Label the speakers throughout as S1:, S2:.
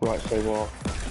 S1: Right, so what?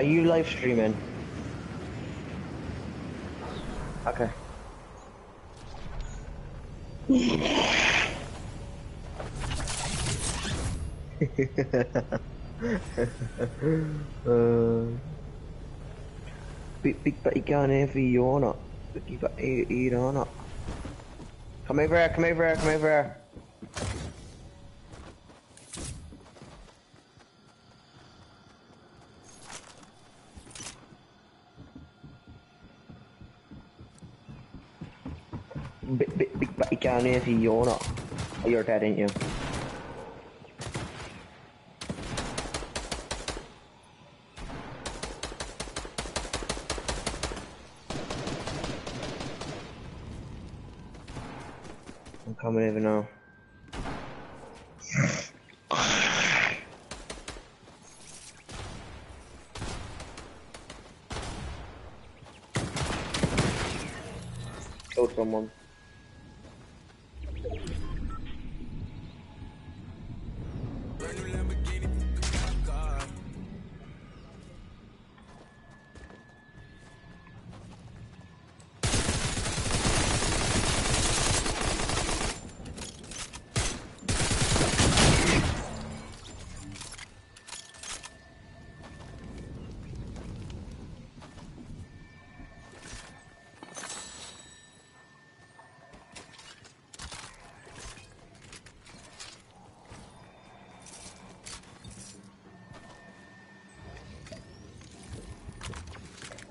S1: Are you live streaming? Okay. uh, big, big Betty gun here for you or not? Big Betty eat or not? Come over here, come over here, come over here. Big, big, big Betty for Oh, you're dead, ain't you? I'm coming over now. Killed someone.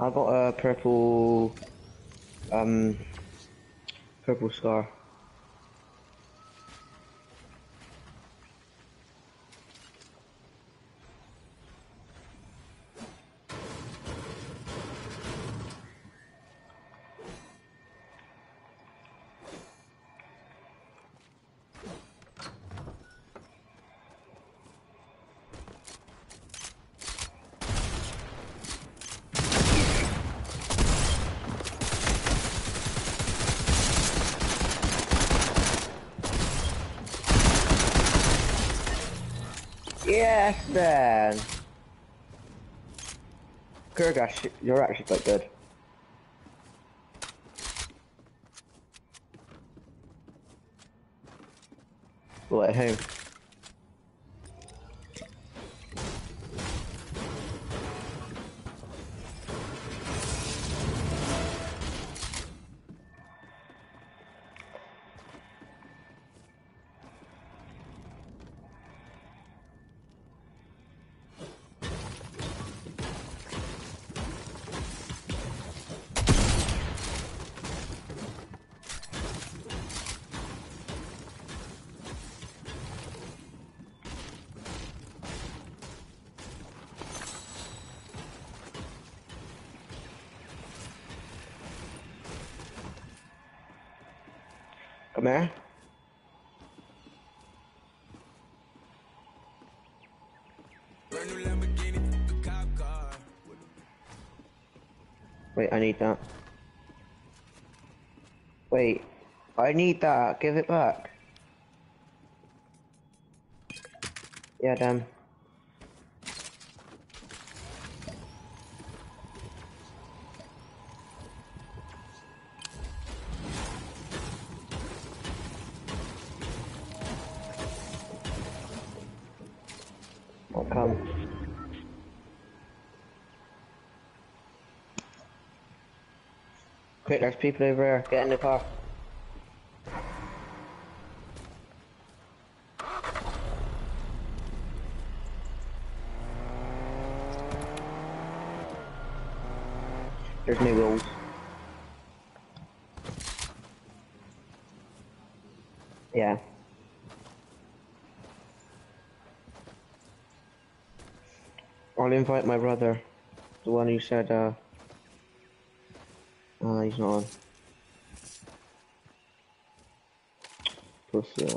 S1: I got a purple, um, purple scar. Yes, man. You're actually quite good. I need that. Wait, I need that. Give it back. Yeah, damn. Quick, there's people over there. Get in the car. There's new rules. Yeah. I'll invite my brother, the one who said, uh, uh, he's not on. Pussy.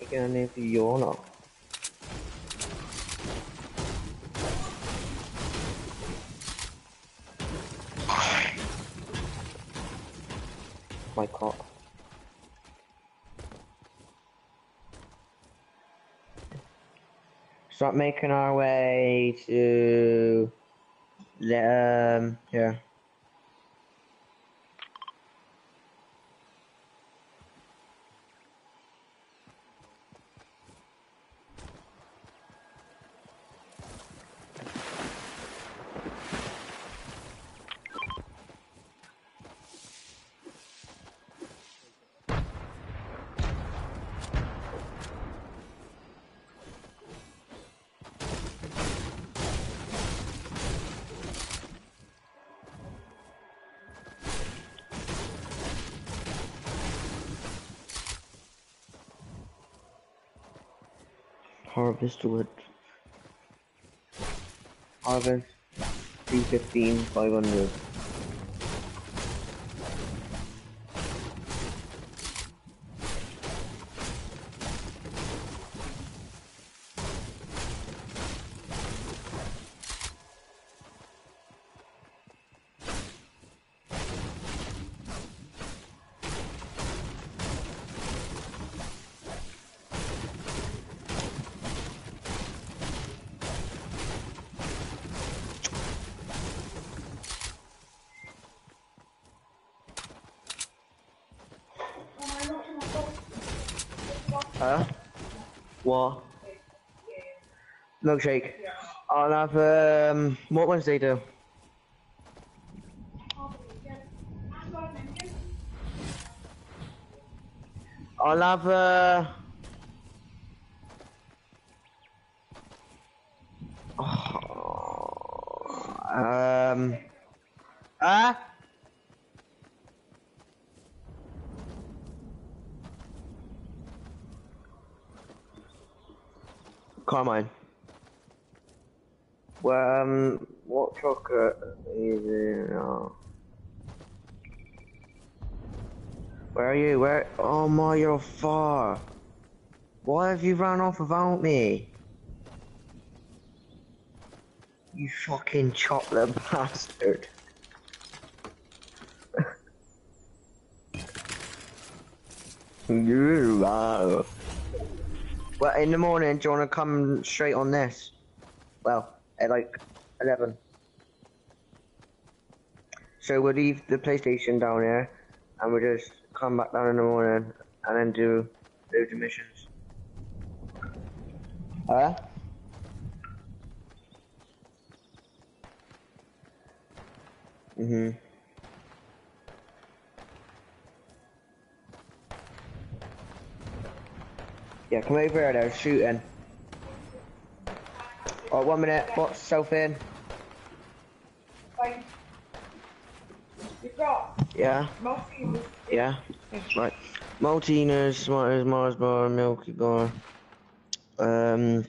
S1: Again, if you're not. My god. Start making our way to the um. Harvest wood. Harvest 315, 500. Huh? What? Milkshake. I'll have, um, what Wednesday do? I'll have, uh... um... Ah? Carmine. Well, um, what is. Where are you? Where? Oh my, you're far. Why have you run off without me? You fucking chocolate bastard. you wow. Well, in the morning, do you want to come straight on this? Well, at like 11. So we'll leave the PlayStation down here, and we'll just come back down in the morning, and then do loads of missions. Huh? Mm-hmm. Yeah, come over here, they're shooting. Oh, one minute, what's self in?
S2: You've got
S1: Yeah,
S2: Maltesers.
S1: yeah. Right. Maltiners, Smarters, Mars bar, Milky bar. Um,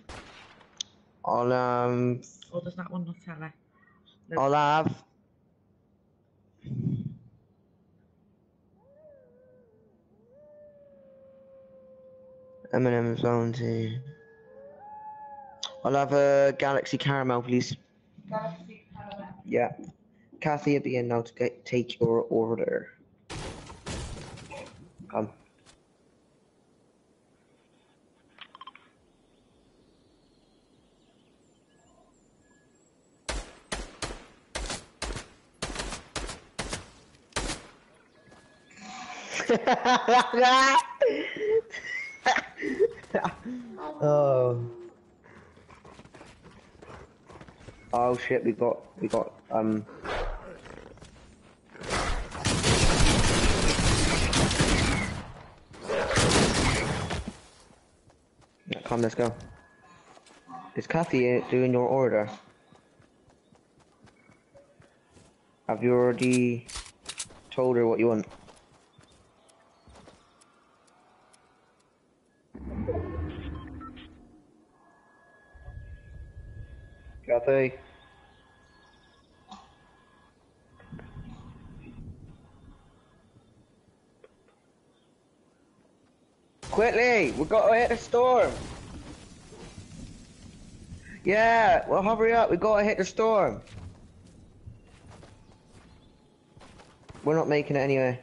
S1: I'll, um,
S2: Or does that one not tell her?
S1: I'll have. M&M's Bounty. I'll have a Galaxy Caramel, please.
S2: Galaxy Caramel.
S1: Yeah. Kathy at the end now to get, take your order. Come. oh. Oh shit, we got, we got, um... Come, let's go. Is Kathy doing your order? Have you already told her what you want? Quickly! We've got to hit the storm! Yeah, well hurry up, we gotta hit the storm. We're not making it anyway.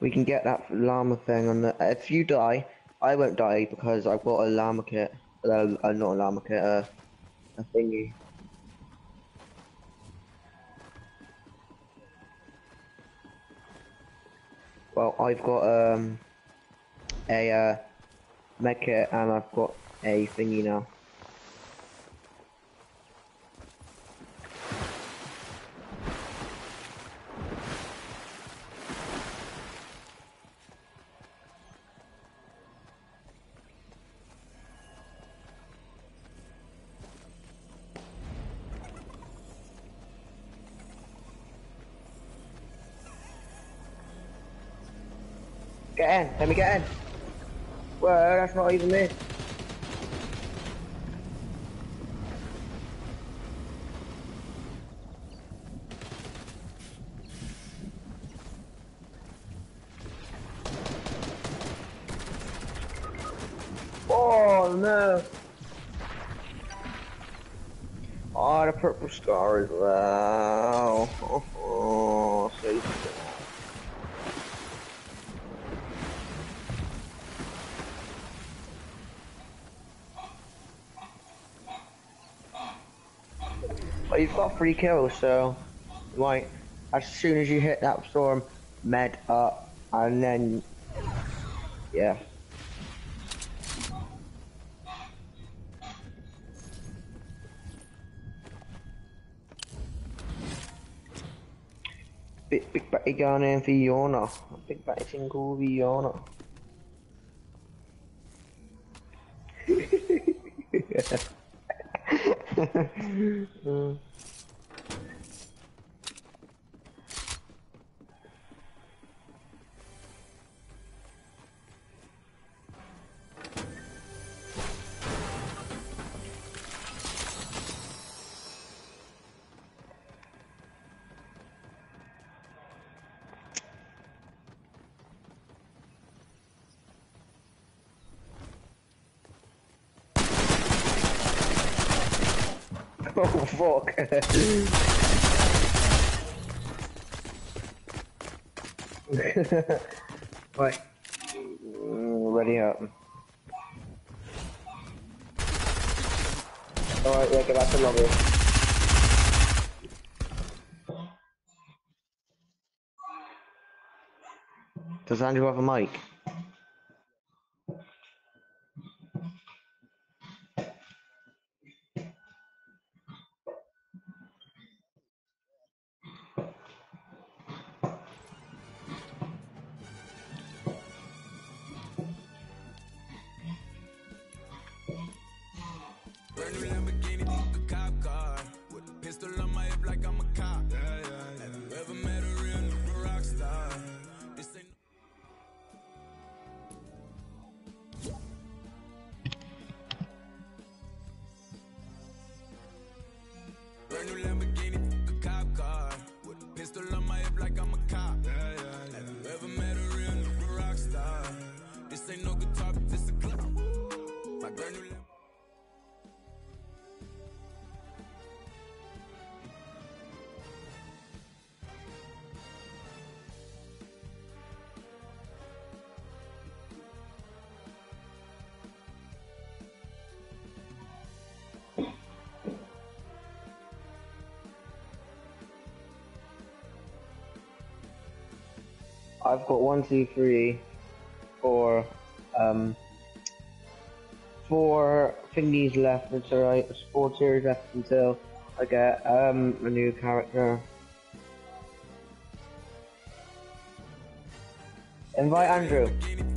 S1: We can get that llama thing on the. If you die, I won't die because I've got a llama kit. Uh, uh, not a llama kit, uh, a thingy. Well, I've got um a uh, med kit and I've got a thingy now. Get in, let me get in. Well, that's not even me. Oh no. Oh, the purple scar as well. Oh, oh so sad. But you've got three kills, so like as soon as you hit that storm, med up, and then yeah. Big, big batty going in for Yona. Big batty single for Yona. Mm. Right. Mm, Ready up. Alright, yeah, get back to lobby. Does Andrew have a mic? I've got one, two, three, four, um, four thingies left until I, four tiers left until I get, um, a new character.
S3: Invite Andrew.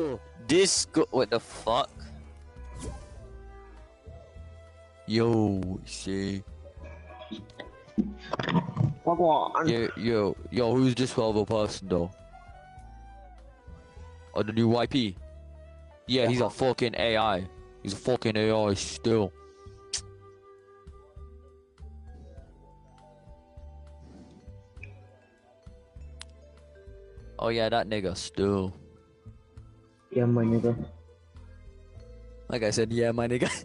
S4: Oh, Disco. What the fuck? Yo, see.
S3: Fuck
S4: on. Yeah, yo, yo, who's this level person though? Oh, the new YP. Yeah, he's a fucking AI. He's a fucking AI still. Oh yeah, that nigga still.
S1: Yeah, my nigga.
S4: Like I said, yeah, my nigga.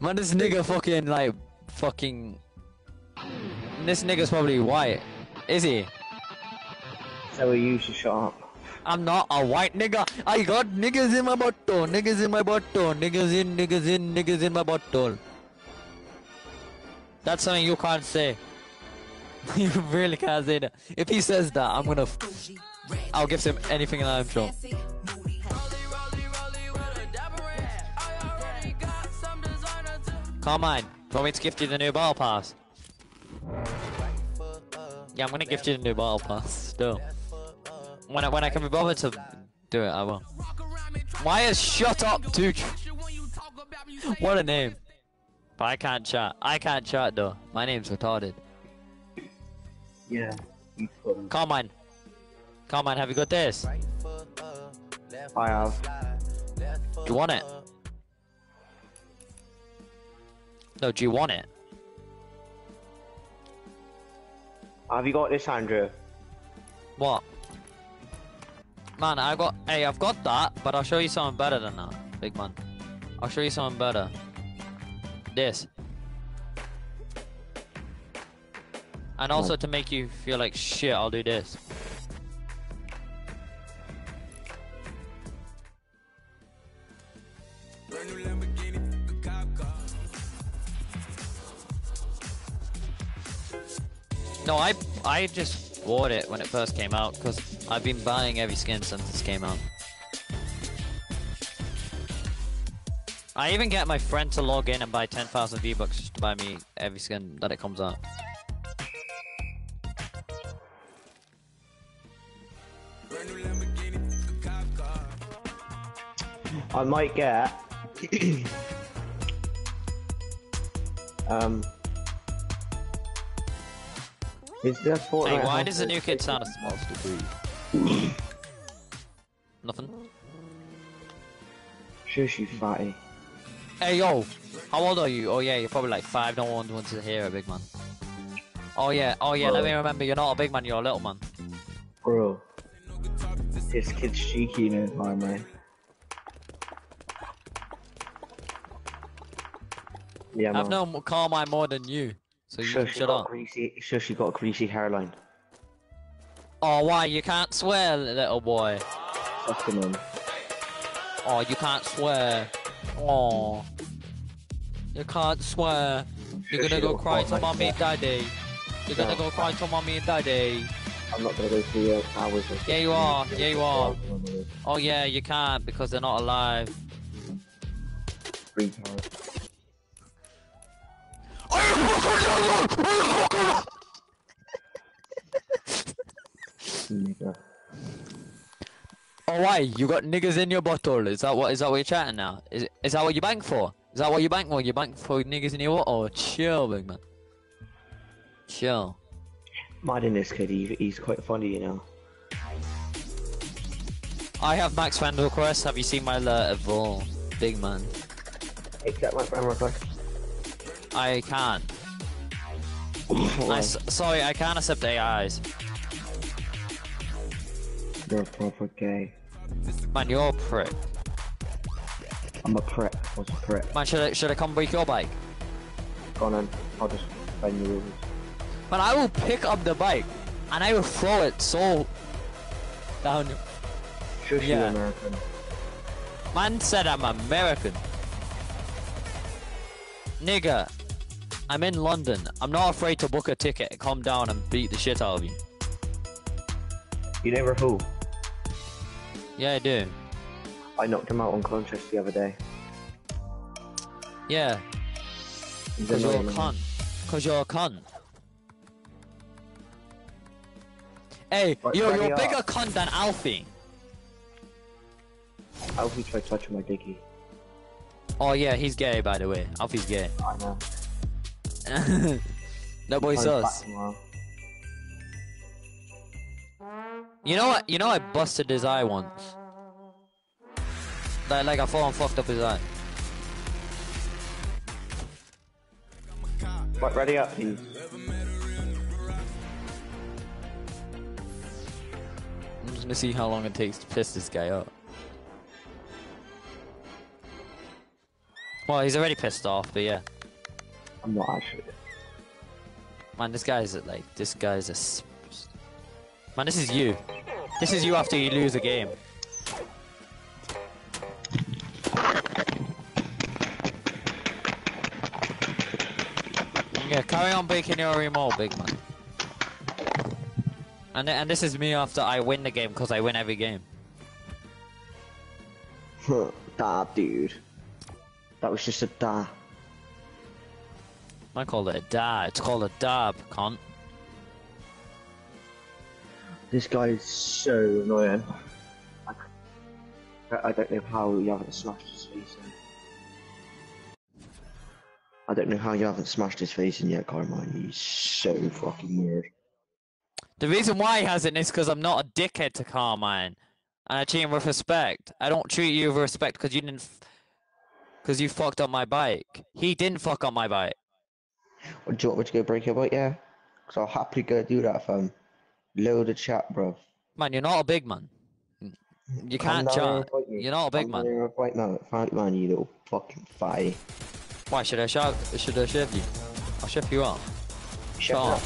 S4: Man, this nigga fucking like fucking. This nigga's probably white. Is he?
S1: So we used to shut up.
S4: I'm not a white nigga. I got niggas in my bottle. Niggas in my bottle. Niggas in, niggas in, niggas in my bottle. That's something you can't say. you really can't say that. If he says that, I'm gonna. F-
S5: bougie, ratchet,
S4: I'll give him anything in the intro.
S5: sassy, moody, hey.
S3: Rollie, rollie, rollie with a dapper rat. I already got some designer too.
S4: Come on. Want me to gift you the new ball pass? Yeah, I'm gonna gift you the new ball pass. Still. When I when I can be bothered to do it, I will.
S3: Rock around me, try
S4: Why is shut up, dude?
S3: shit when you talk about me, you say
S4: What a name. But I can't chat. I can't chat though. My name's retarded.
S1: Yeah. 'em.
S4: Come on. Have you got this?
S1: I have.
S4: Do you want it? No, do you want it?
S1: Have you got this, Andrew?
S4: What? Man, I got. Hey, I've got that, but I'll show you something better than that, big man. I'll show you something better. This. And also to make you feel like shit, I'll do this. No, I I just bought it when it first came out because I've been buying every skin since this came out. I even get my friend to log in and buy 10,000 V-Bucks just to buy me every skin that it comes out.
S1: I might get. um. Is there Fortnite?
S4: Hey, why does the new kid sound a small degree? Nothing.
S1: Shush, you fatty.
S4: Hey, yo, how old are you? Oh yeah, you're probably like five. No one wants to hear a big man. Oh yeah, oh yeah. Let me remember, you're not a big man. You're a little man.
S1: Bro. This kid's cheeky in his mind, man. Yeah, man.
S4: I've known Carmine more than you, so you
S1: you
S4: shut
S1: got
S4: up.
S1: greasy. Shush, you got a greasy hairline.
S4: Oh, why? You can't swear, little boy.
S1: Fucking him.
S4: Oh, you can't swear. Oh. You can't swear. You're gonna go cry to mommy and daddy. You're gonna go cry to mommy and daddy.
S1: I'm not gonna go through your hours. of-
S4: Yeah, you are. Yeah, you are. Oh yeah, you can't because they're not alive.
S1: Retard. Nigga.
S4: Oh why? You got niggas in your bottle? Is that what? Is that what you're chatting now? Is is that what you bank for? Is that what you bank for? You bank for niggas in your bottle? Chill, big man. Chill.
S1: Mad in this kid, he, he's quite funny, you know.
S4: I have max friend request. Have you seen my uh, evolve, big man?
S1: Accept my friend request.
S4: I can't. I
S1: Why?
S4: s- sorry, I can't accept AIs.
S1: You're a proper gay.
S4: Man, you're a prick.
S1: I'm a prick. What's a prick?
S4: Man, should I should I come break your bike?
S1: Go on then. I'll just bend the rules.
S4: Man, I will pick up the bike and I will throw it so down.
S1: Shush
S4: Yeah.
S1: you, American.
S4: Man said I'm American. Nigga, I'm in London. I'm not afraid to book a ticket, calm down, and beat the shit out of you.
S1: You never who?
S4: Yeah, I do.
S1: I knocked him out unconscious the other day.
S4: Yeah, because you're a cunt. Because you're a cunt. Hey, you're, you're a bigger
S1: up.
S4: cunt than Alfie.
S1: Alfie tried touching my dicky.
S4: Oh yeah, he's gay by the way. Alfie's gay.
S1: I know.
S4: that boy
S1: I'll
S4: sus.
S1: back him up.
S4: You know what? You know I busted his eye once. Like, like I thought and fucked up his eye.
S1: Right, ready up, please.
S4: I'm just gonna see how long it takes to piss this guy up. Well, he's already pissed off, but yeah.
S1: I'm not actually.
S4: Man, this guy's a, like, this guy's a. Man, this is you. This is you after you lose a game. Yeah, carry on breaking your remote, big man. And and this is me after I win the game because I win every game.
S1: Dab, dude. That was just a dab.
S4: I call it a dab. It's called a dab, cunt.
S1: This guy is so annoying. I, I don't know how you haven't smashed his face in. I don't know how you haven't smashed his face in yet, Carmine. He's so fucking weird.
S4: The reason why he hasn't is because I'm not a dickhead to Carmine, and I treat him with respect. I don't treat you with respect because you didn't, because you fucked up my bike. He didn't fuck up my bike.
S1: Or do you want me to go break your bike? Yeah? Because I'll happily go do that, fam. Load the chat, bro.
S4: Man, you're not a big man. You can't chat. You're not a big man.
S1: Right now, fight man, you little fucking fatty.
S4: Why should I shout? Should I shove you? I'll shove you up.
S1: Shut up.
S4: up.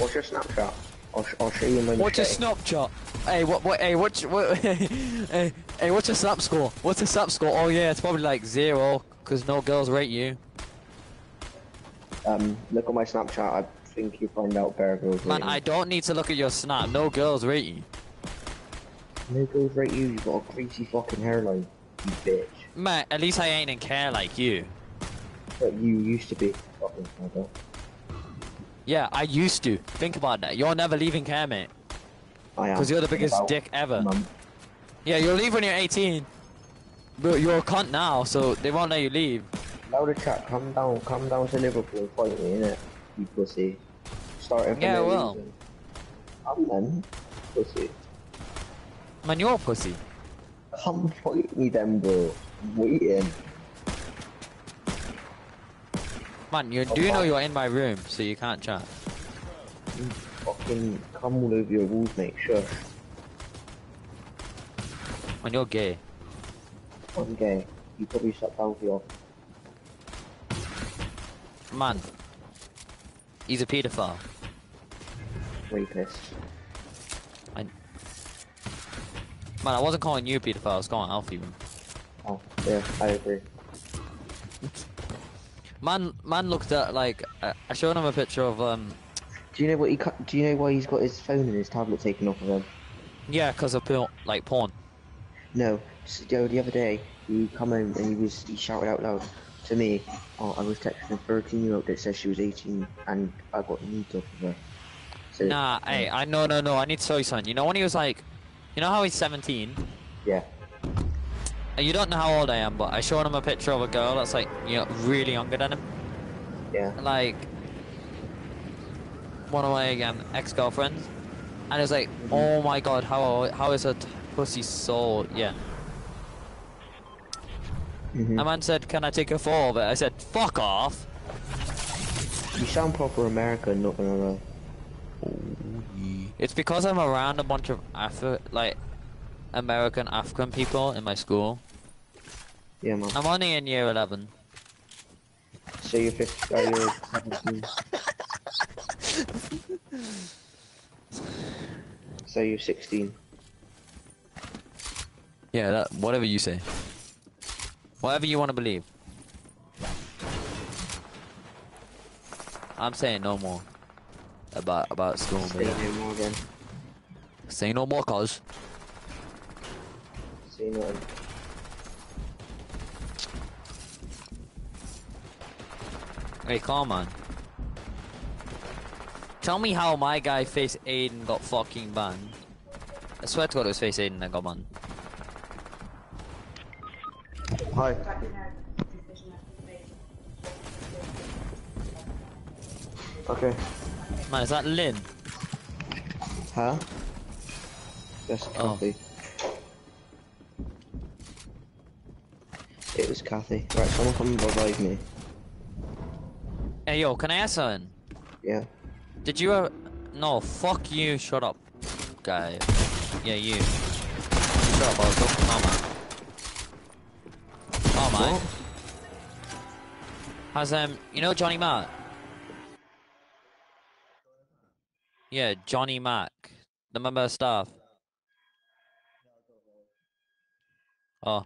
S1: What's your Snapchat? I'll, sh- I'll show you when
S4: What's your
S1: you
S4: Snapchat? Hey, what? What? Hey, what's what? hey, hey, what's your snap score? What's your snap score? Oh yeah, it's probably like zero, cause no girls rate you.
S1: Um, look at my Snapchat. I think you find out better girls
S4: Man,
S1: rate
S4: I don't need to look at your snap. No girls rate you.
S1: No girls rate you. You've got a greasy fucking hairline, you bitch.
S4: Man, at least I ain't in care like you.
S1: But you used to be fucking.
S4: Yeah, I used to. Think about that. You're never leaving care, mate.
S1: I am.
S4: Because you're the biggest dick ever. Yeah, you'll leave when you're 18. But you're a cunt now, so they won't let you leave.
S1: Now the chat, come down, come down to Liverpool and fight me, innit? You pussy. Starting
S4: Yeah,
S1: no
S4: well.
S1: reason. Come then, pussy.
S4: Man, you're a pussy.
S1: Come fight me then, bro. I'm waiting.
S4: Man, you do know you're in my room, so you can't chat.
S1: Fucking come all over your walls, mate. Sure.
S4: Man, you're gay.
S1: I'm gay. You probably shut down for your
S4: Man. He's a paedophile.
S1: rapist.
S4: I... Man, I wasn't calling you a paedophile, I was calling Alfie. man.
S1: Oh, yeah, I agree.
S4: Man, man looked at, like, I I showed him a picture of, um,
S1: Do you know what he? Do you know why he's got his phone and his tablet taken off of him?
S4: yeah, because of, porn, like, porn.
S1: No, s- Joe. The other day, he come home and he was he shouted out loud to me. Oh, I was texting a 13 year old that says she was 18 and I got nude off of her. So,
S4: Nah, um, hey, I no no no. I need to tell you something. You know when he was like, you know how he's 17.
S1: Yeah.
S4: Uh, you don't know how old I am, but I showed him a picture of a girl that's like, you know, really younger than him.
S1: Yeah.
S4: Like one of my um, ex-girlfriends, and it was like, mm-hmm. oh my god, how how is her pussy so yeah?
S1: Mhm.
S4: A man said, can I take a of it? I said, fuck off.
S1: You sound proper American, not gonna lie.
S4: It's because I'm around a bunch of Afri- like American African people in my school.
S1: Yeah, man.
S4: I'm only in year 11.
S1: So you're 50, uh, you're 17. so you're 16.
S4: Yeah, that whatever you say. Whatever you want to believe. I'm saying no more about about school,
S1: Say no more again.
S4: Say no more, cause
S1: Say no.
S4: hey, come on. Tell me how my guy Face Aiden got fucking banned. I swear to God it was Face Aiden that got banned.
S1: Hi. Okay.
S4: Man, is that Lynn?
S1: Huh? Just
S4: Oh.
S1: Kathy. It was Kathy. Right, someone come and revive me.
S4: Hey yo, can I ask something?
S1: Yeah.
S4: Did you ever? No, fuck you. Shut up, guy. Yeah, you. Shut up, I was talking to Mama.
S1: What?
S4: Has um, you know Johnny Mac? Yeah, Johnny Mac, the member of staff. Oh.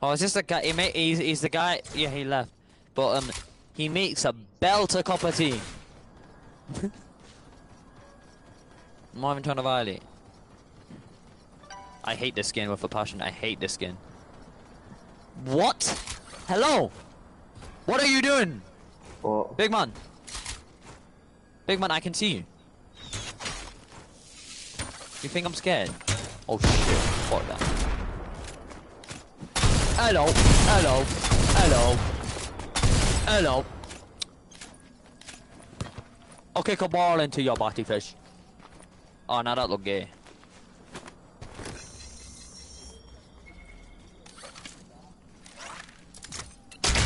S4: Oh, is this the guy? He ma- he's, he's the guy. Yeah, he left. But um, he makes a belter cup of tea. I'm not even trying to violate. I hate this skin with a passion. I hate this skin. What? Hello? What are you doing?
S1: What?
S4: Big man. Big man, I can see you. You think I'm scared? Oh shit, fuck that. Hello, hello, hello, hello. I'll kick a ball into your body fish. Oh, now that look gay.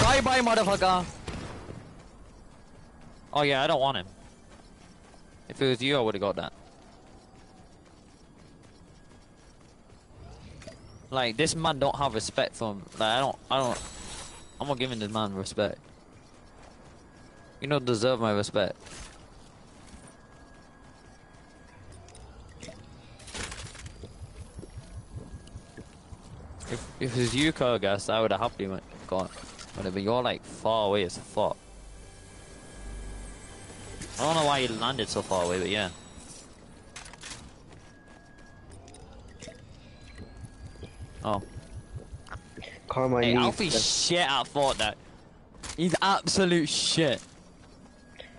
S4: Bye bye, motherfucker. Oh yeah, I don't want him. If it was you, I would have got that. Like this man don't have respect for him. Like I don't, I don't. I'm not giving this man respect. You don't deserve my respect. If if it was you, Kurrgas, I would have happily went gone. But you're like far away as fuck. I don't know why you landed so far away, but yeah. Oh.
S1: Carmine,
S4: Hey. Alfie's shit at Fortnite. He's absolute shit.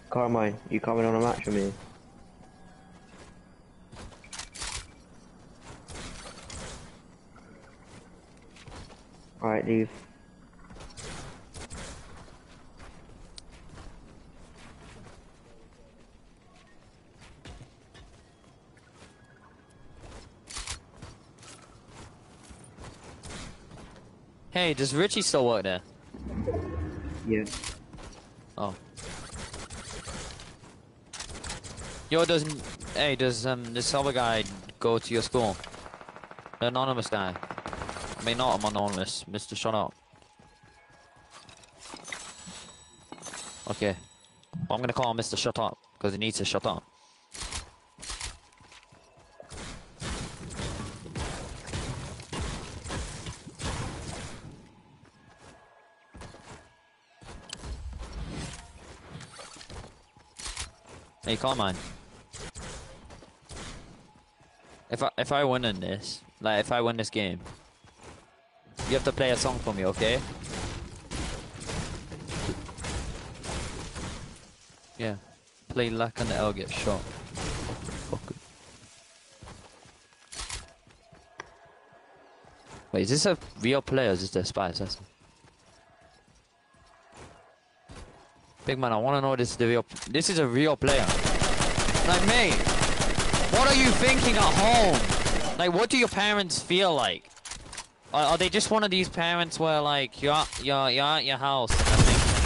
S1: Carmine, you coming on a match with me? Alright, leave.
S4: Hey, does Richie still work there?
S1: Yeah.
S4: Oh. Yo, does hey does um this other guy go to your school? The anonymous guy. I mean, not anonymous, Mr. Shut Up. Okay. Well, I'm gonna call him Mr. Shut Up because he needs to shut up. Hey, Carmine. If I if I win in this, like if I win this game, you have to play a song for me, okay? Yeah. Play luck and the L get shot. Fuck. Wait, is this a real player or is this a spy assassin? Big man, I wanna know this is the real this is a real player. Like mate, what are you thinking at home? Like what do your parents feel like? Are, are they just one of these parents where like you're you're you're at your house and they're thinking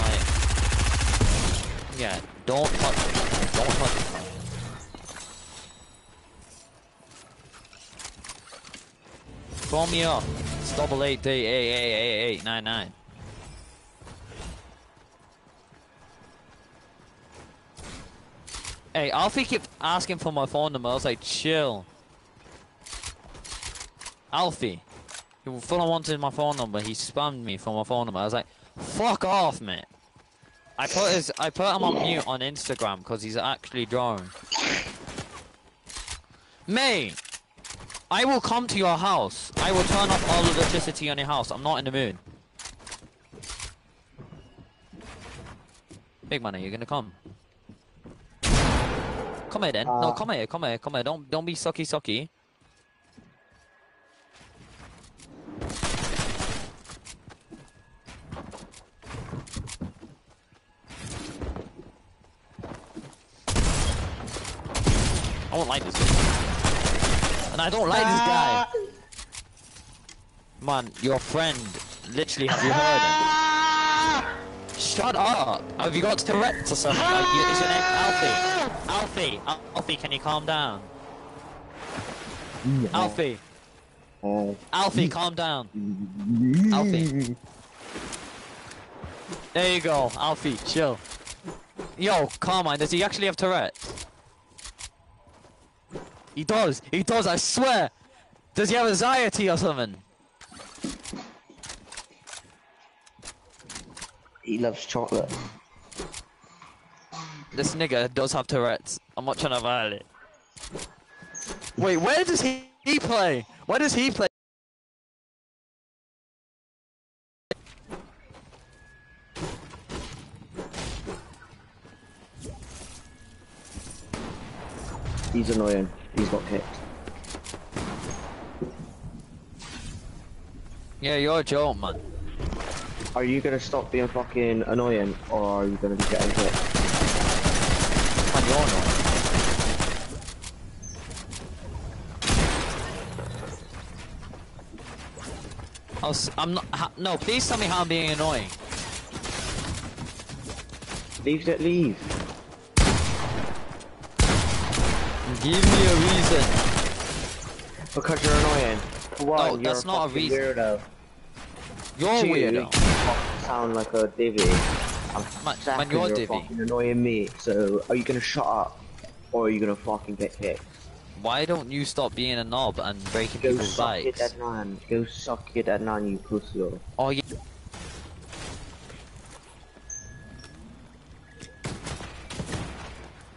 S4: like Yeah, don't touch me. Don't touch me. Call me up. It's double eight eight eight eight eight eight nine nine. Hey, Alfie kept asking for my phone number. I was like, chill. Alfie. He full on wanted my phone number. He spammed me for my phone number. I was like, fuck off, mate. I put his, I put him on mute on Instagram because he's actually drawing. Mate, I will come to your house. I will turn off all electricity on your house. I'm not in the mood. Big man, are you gonna come? Come here then. no,
S1: Uh,
S4: come here, come here, come here. Don't don't be sucky sucky. I don't like this guy. And I don't like this guy. Man, your friend, literally, have you heard him? Shut up! Have you got Tourette's or something? Like, is your name Alfie? Alfie, Al- Alfie, can you calm down? Alfie,
S1: Uh,
S4: Alfie, calm down. Alfie. There you go, Alfie, chill. Yo, Carmine, does he actually have Tourette's? He does, he does, I swear! Does he have anxiety or something?
S1: he loves chocolate.
S4: This nigga does have Tourette's. I'm not trying to violate. Wait, where does he, he play? Where does he play?
S1: He's annoying. He's got kicked.
S4: Yeah, you're a joke, man.
S1: Are you gonna stop being fucking annoying, or are you gonna be getting kicked?
S4: Man, you're annoying. I'll s- I'm not. Ha, no, please tell me how I'm being annoying.
S1: Leave that leave.
S4: Give me a reason.
S1: Because you're annoying. One,
S4: No, that's not a reason.
S1: Weirdo.
S4: You're
S1: Two,
S4: weirdo.
S1: You sound like a divvy. I'm
S4: Man- man, you're
S1: you're
S4: divvy.
S1: fucking annoying me. So, are you gonna shut up, or are you gonna fucking get kicked?
S4: Why don't you stop being a knob and breaking
S1: Go
S4: people's
S1: suck your
S4: bikes?
S1: dead nan. Go suck it dead nan, you pussy.
S4: Oh yeah.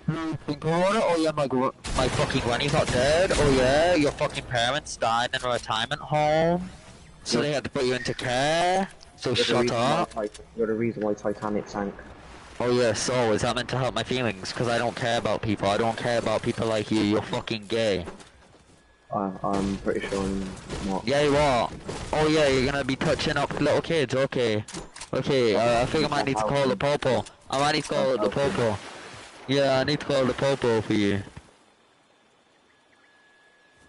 S4: Oh yeah, my gr- my fucking granny's not dead. Oh yeah, your fucking parents died in a retirement home, so they had to put you into care. So
S1: You're
S4: shut up.
S1: You're the reason why Titanic sank.
S4: Oh yeah, so is that meant to help my feelings? Because I don't care about people. I don't care about people like you. You're fucking gay.
S1: Uh, I'm pretty sure I'm not.
S4: Yeah, you are. Oh yeah, you're gonna be touching up little kids. Okay. Okay, uh, I think I might need to call the popo. I might need to call the popo. Yeah, I need to call the popo for you.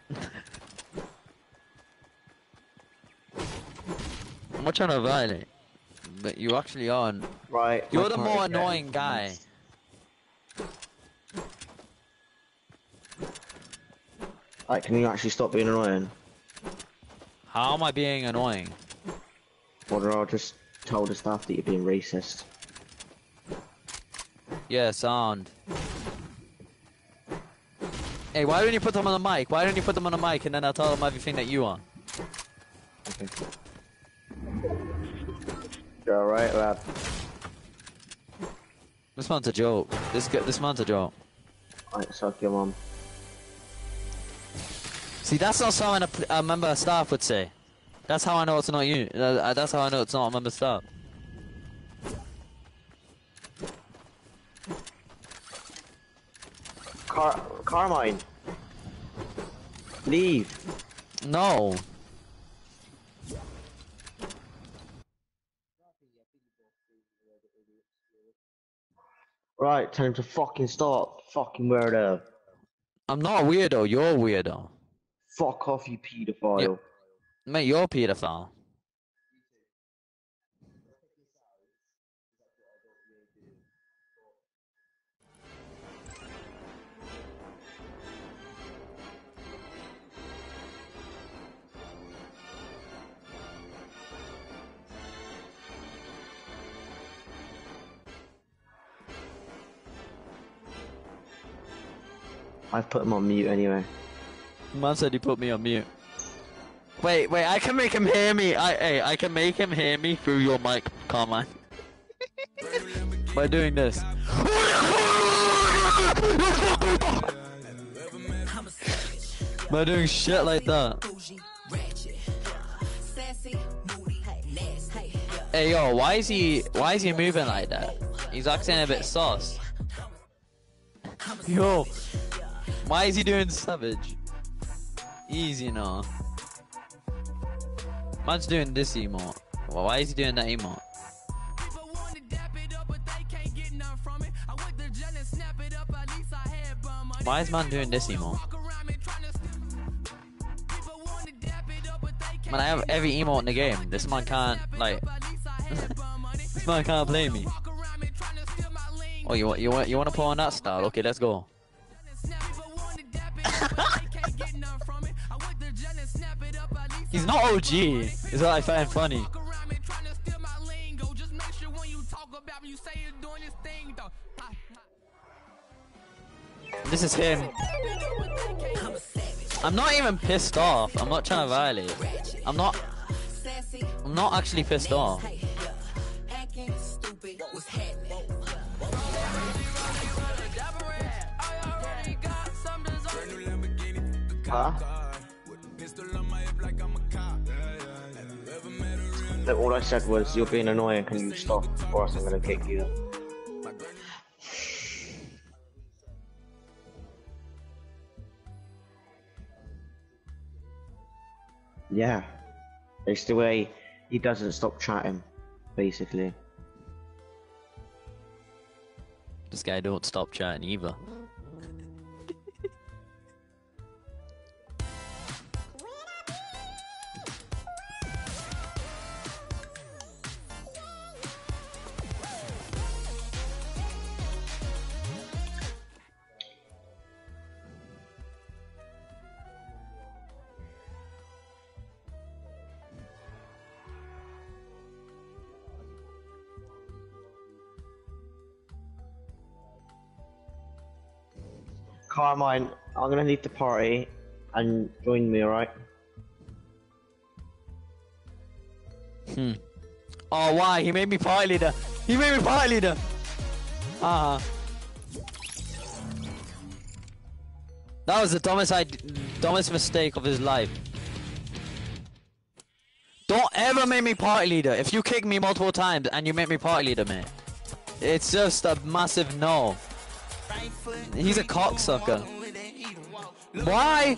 S4: I'm not trying to violate, but you actually aren't.
S1: Right.
S4: You're the more annoying guy.
S1: Right, can you actually stop being annoying?
S4: How am I being annoying?
S1: Or I'll just told the staff that you're being racist.
S4: Yeah, sound. Hey, why don't you put them on the mic? Why don't you put them on the mic and then I'll tell them everything that you want?
S1: Okay. You're alright, lad.
S4: This man's a joke. This this man's a joke.
S1: Right, suck your mum.
S4: See, that's not something a member of staff would say. That's how I know it's not you. Uh, uh, That's how I know it's not a member of staff.
S1: Car Carmine! Leave!
S4: No.
S1: Right, time to fucking stop. Fucking weirdo.
S4: I'm not a weirdo. You're a weirdo.
S1: Fuck off, you paedophile.
S4: Mate, you're a pedophile.
S1: I've put him on mute anyway.
S4: Man said he put me on mute. Wait, wait, I can make him hear me. I, hey, I can make him hear me through your mic, Carmine. By doing this. By doing shit like that.
S5: Bougie, ratchet, sassy, moody, nasty.
S4: Hey yo, why is he why is he moving like that? He's acting a bit sauce. Yo, why is he doing savage? Easy now. Man's doing this emote. Well, why is he doing that emote? Why is man doing this emote? Man, I have every emote in the game. This man can't like. This Man can't play me. Oh, you want you you want to pull on that style? Okay, let's go.
S3: When
S4: not OG.
S3: about me, you say you're this
S4: is him.
S5: I'm
S4: not even pissed off. I'm not trying to violate. I'm not. I'm not actually pissed off.
S5: Hey,
S1: all I said was, you're being annoying, can you stop? Or else I'm gonna kick you. Yeah. It's the way he doesn't stop chatting, basically.
S4: This guy don't stop chatting either.
S1: Carmine, I'm gonna leave the party and join me, alright?
S4: Hmm. Oh, why? He made me party leader. He made me party leader. Ah. That was the dumbest, I- dumbest mistake of his life. Don't ever make me party leader. If you kick me multiple times and you make me party leader, man, it's just a massive no. He's a cocksucker. Why?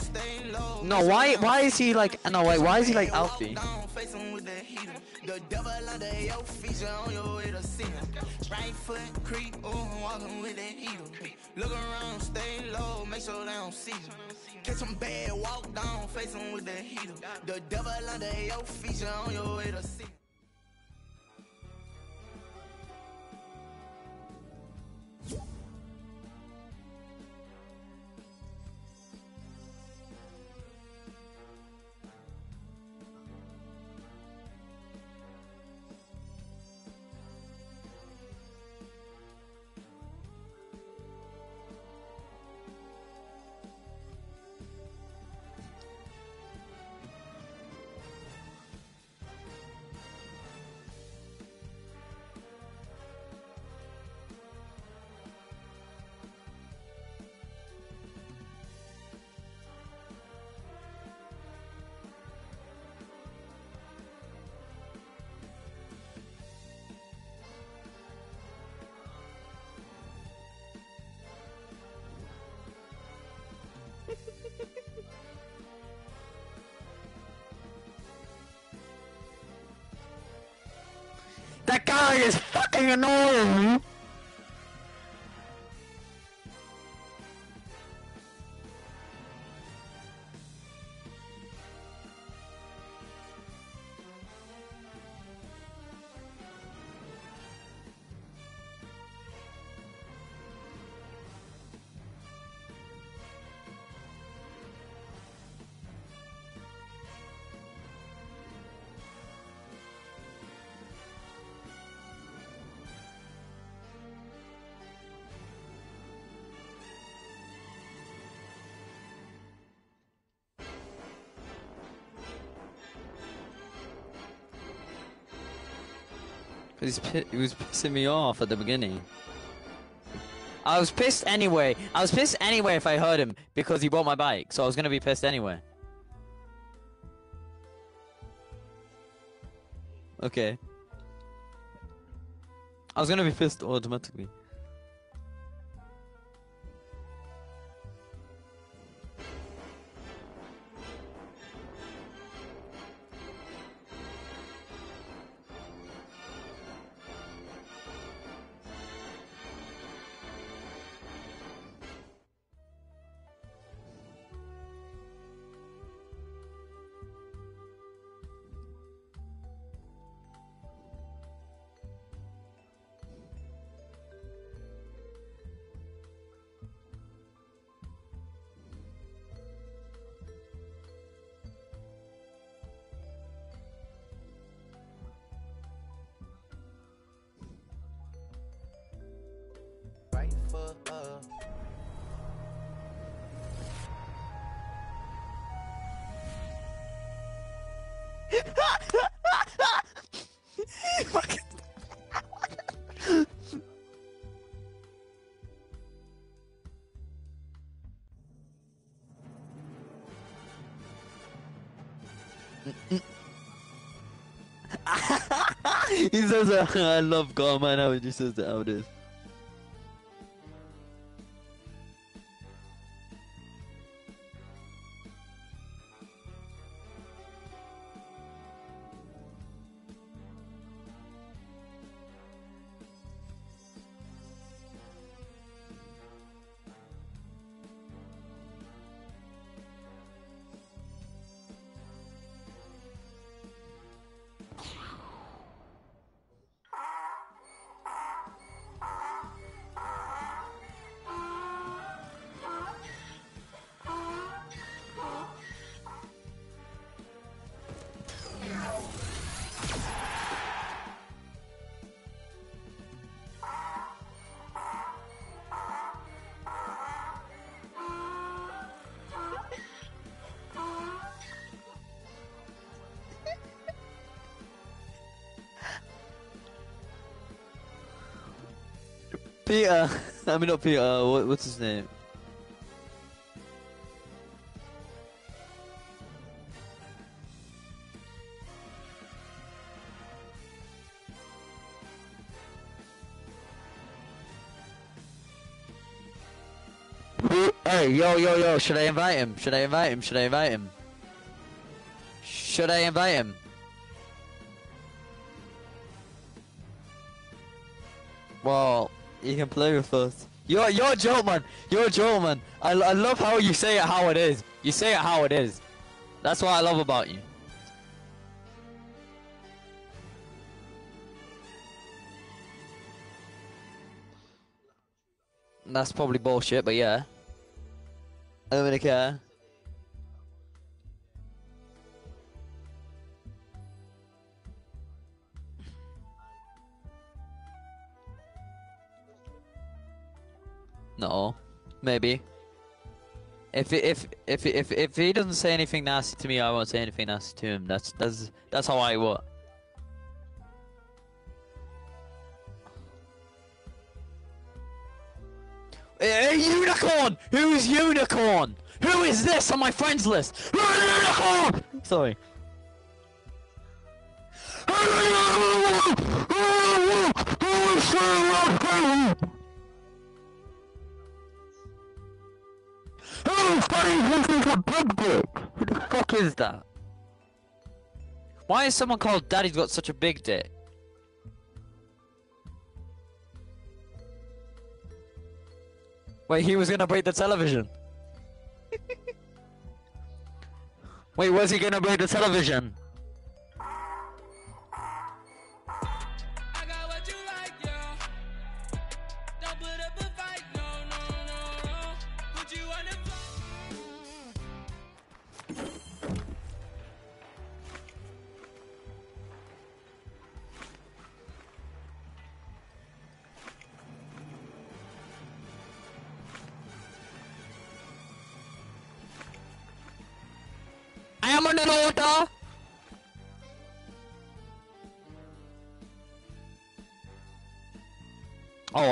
S4: No, why? Why is he like? No, wait. Why is he like Alfie?
S6: The. Right foot creep, walking with. Look around, stay low, make sure they don't see you. Catch them bad, walk down, face 'em with that heater. The devil under your feet, you on your way to.
S4: That guy is fucking annoying. He's he was pissing me off at the beginning. I was pissed anyway. I was pissed anyway if I heard him because he bought my bike, so I was gonna be pissed anyway. Okay. I was gonna be pissed automatically. he says, I love God, man. How he just says how it is. Peter, I mean not Peter. uh, What, what's his name? Hey, yo, yo, yo! Should I invite him? Should I invite him? Should I invite him? Should I invite him? You can play with us. You're you're a joke, man. You're a joke, man. I, I love how you say it how it is. You say it how it is. That's what I love about you. That's probably bullshit, but yeah. I don't really care. No, maybe. If if if if if he doesn't say anything nasty to me, I won't say anything nasty to him. That's that's that's how I work. A unicorn! Who's unicorn? Who is this on my friends list? Unicorn! Sorry. Who the fuck is that? Why is someone called Daddy's got such a big dick? Wait, he was gonna break the television. Wait, was he gonna break the television?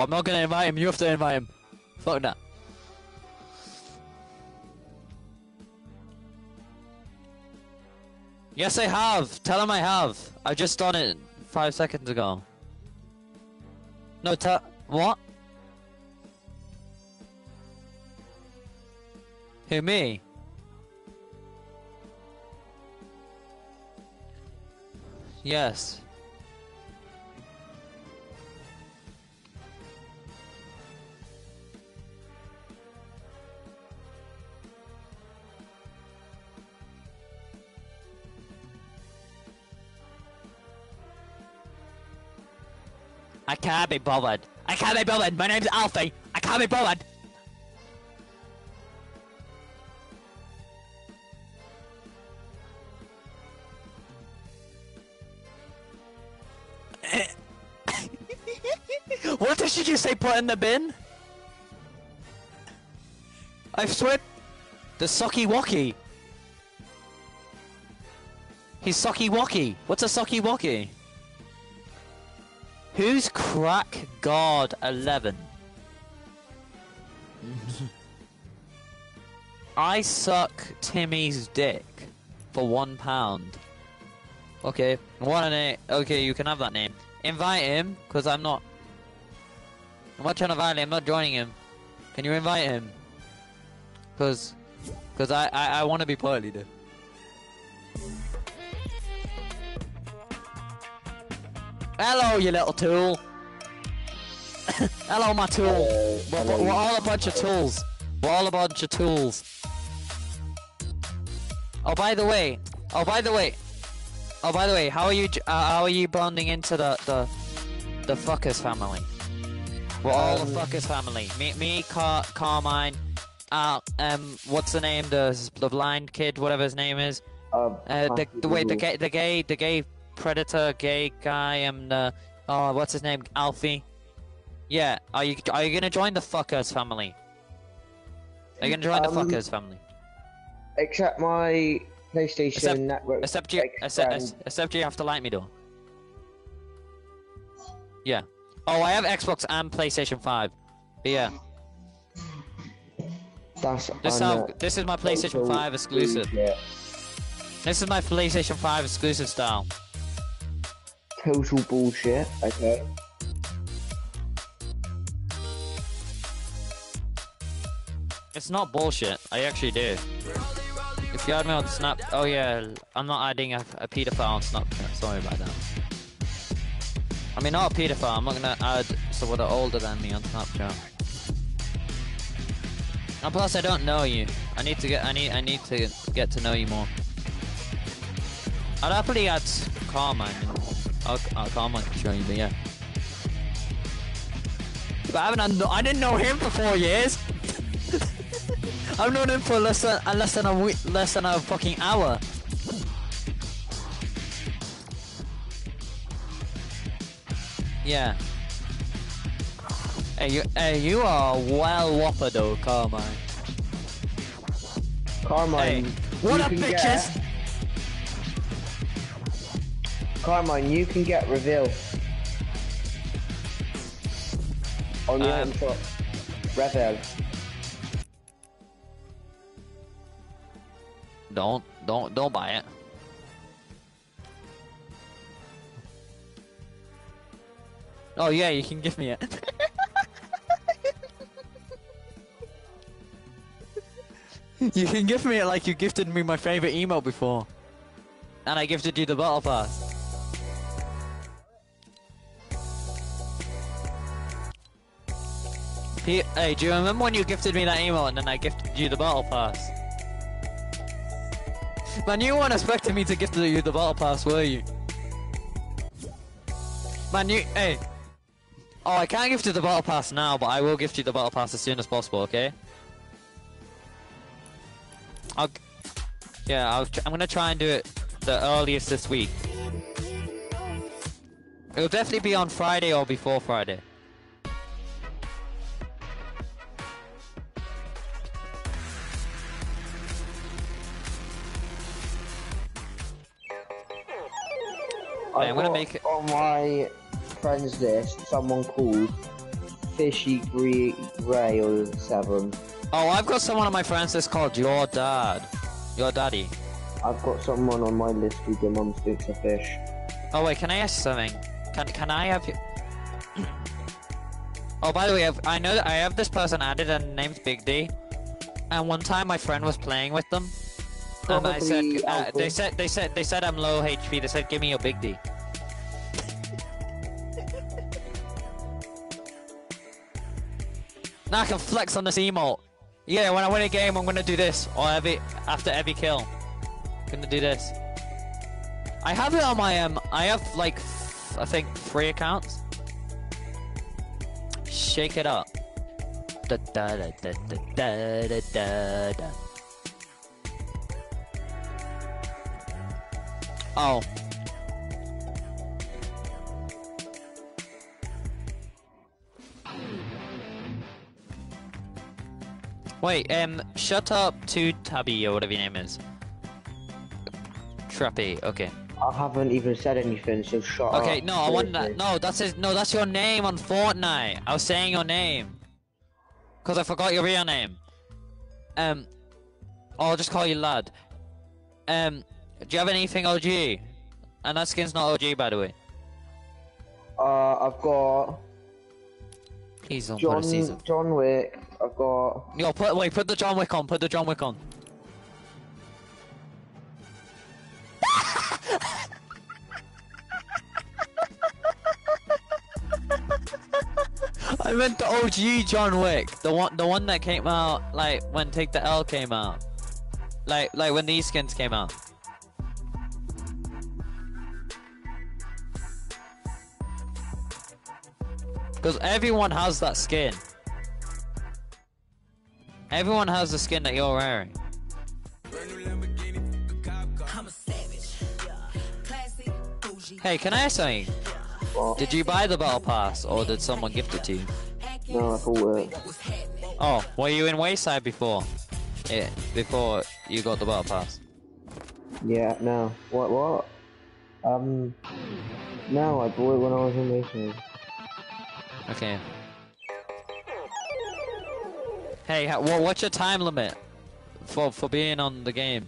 S4: I'm not gonna invite him, you have to invite him. Fuck that. Yes, I have. Tell him I have. I just done it five seconds ago. No, tell. What? Who, me? Yes. I can't be bothered. I can't be bothered. My name's Alfie. I can't be bothered. what did she just say? Put in the bin? I swear, the socky wocky. He's Socky Wocky. What's a Socky Wocky? Who's Crack God 11? I suck Timmy's dick for one pound. Okay, what a name. Okay, you can have that name. Invite him, because I'm not. I'm not trying to him, I'm not joining him. Can you invite him? Because. Because I, I, I want to be party leader. Hello, you little tool. Hello, my tool. We're, we're- all a bunch of tools. We're all a bunch of tools. Oh, by the way. Oh, by the way. Oh, by the way. How are you? Uh, how are you bonding into the the the fuckers family? We're all
S1: Um,
S4: a fuckers family. Me, me, Car- Carmine. Uh, um, what's the name? The the blind kid, whatever his name is.
S1: Uh,
S4: Uh, the, the wait, the gay, the gay, the gay predator, gay guy, and the oh, what's his name? Alfie. Yeah, are you are you gonna join the fuckers family? Are you gonna join the
S1: Um,
S4: fuckers family?
S1: Except my PlayStation
S4: Except-
S1: network.
S4: Except you, except,
S1: extend-
S4: except you have to like me though. Yeah. Oh, I have Xbox and PlayStation Five. But yeah,
S1: That's
S4: this how this is my PlayStation Five exclusive.
S1: bullshit.
S4: This is my PlayStation Five exclusive style.
S1: Total bullshit. Okay.
S4: It's not bullshit. I actually do. If you add me on Snap, oh yeah, I'm not adding a, a pedophile on Snapchat. Sorry about that. I mean, not a pedophile. I'm not gonna add someone older than me on Snapchat. And plus, I don't know you. I need to get. I need. I need to get to know you more. I'd happily add Carmine. And I'll, I'll Carmine can show you, but yeah. But I haven't. I didn't know him for four years. I've known him for less than uh, less than a week, less than a fucking hour. Yeah. Hey, you, hey, you are well whopper though, Carmine.
S1: Carmine.
S4: Hey, what up, bitches?
S1: Get, Carmine, you can get reveal. On the
S4: Um,
S1: item shop. Revel.
S4: Don't, don't, don't buy it. Oh yeah, you can give me it. you can give me it like you gifted me my favorite email before, and I gifted you the battle pass. He, hey, do you remember when you gifted me that email and then I gifted you the battle pass? Man, you weren't expecting me to gift you the battle pass, were you? Man, you, hey. Oh, I can't gift you the battle pass now, but I will gift you the battle pass as soon as possible, okay? I'll, yeah, I'll, I'm gonna try and do it the earliest this week. It'll definitely be on Friday or before Friday.
S1: I've
S4: I'm gonna make it-
S1: on my friends list someone called Fishy Gray or Seven.
S4: Oh, I've got someone on my friends list called Your Dad. Your Daddy.
S1: I've got someone on my list who their mum speaks a fish.
S4: Oh wait, can I ask something? Can can I have you? oh, by the way, I've, I know that I have this person added and name's Big D. And one time my friend was playing with them, and I said, uh, they said they said they said I'm low HP. They said give me your Big D. now I can flex on this emote. Yeah, when I win a game, I'm gonna do this, or every after every kill, I'm gonna do this. I have it on my um. I have like, f- I think three accounts. Shake it up. Da da da da da da da da. Oh. Wait, um, shut up to Tabby or whatever your name is. Trappy. Okay.
S1: I haven't even said anything, so shut up.
S4: Okay. No, I want that. No, that's his. No, that's your name on Fortnite. I was saying your name. Cause I forgot your real name. Um. I'll just call you lad. Um. Do you have anything OG? And that skin's not OG, by the way.
S1: Uh, I've got
S4: Please don't put a season.
S1: John Wick. I've got
S4: Yo, put wait, put the John Wick on. Put the John Wick on. I meant the OG John Wick, the one, the one that came out like when Take the L came out, like like when these skins came out. Because everyone has that skin. Everyone has the skin that you're wearing.
S5: I'm a savage. Classy, bougie.
S4: Hey, can I ask something?
S1: what?
S4: Did you buy the battle pass or did someone gift it to you?
S1: No, I thought it.
S4: Oh, were you in Wayside before? Yeah, before you got the battle pass.
S1: Yeah, no. What? What? Um. No, I bought it when I was in Mason.
S4: Okay. Hey, wha- what's your time limit for for being on the game?